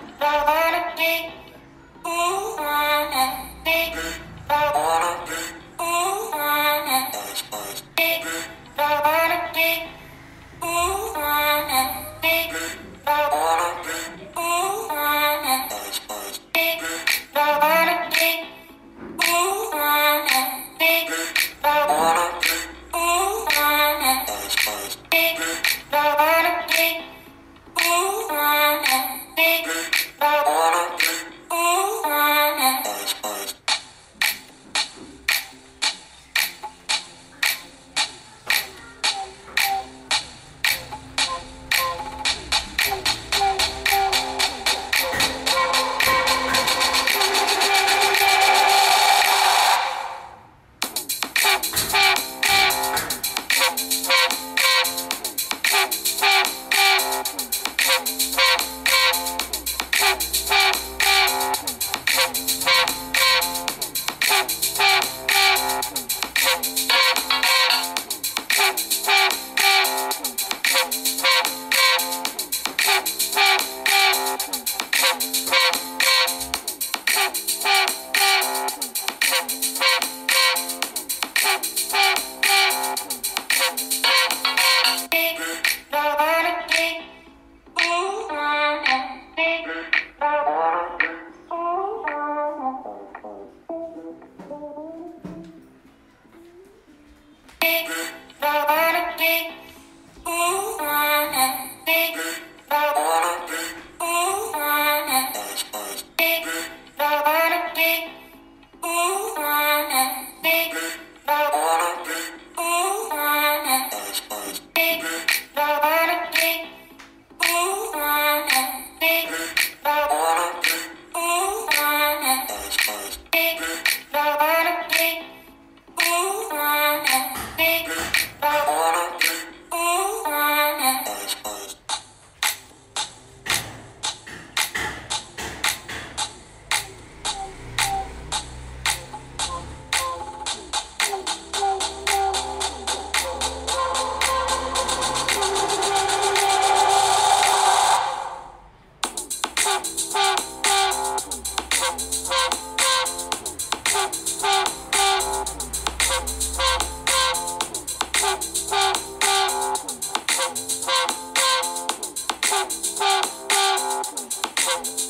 Bye. Bye. Thank you.